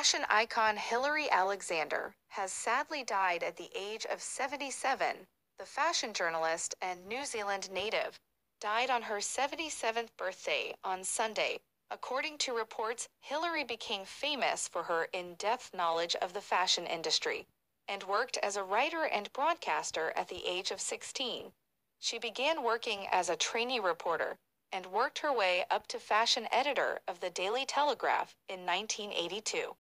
Fashion icon Hilary Alexander has sadly died at the age of 77. The fashion journalist and New Zealand native died on her 77th birthday on Sunday. According to reports, Hilary became famous for her in depth knowledge of the fashion industry and worked as a writer and broadcaster at the age of 16. She began working as a trainee reporter and worked her way up to fashion editor of the Daily Telegraph in 1982.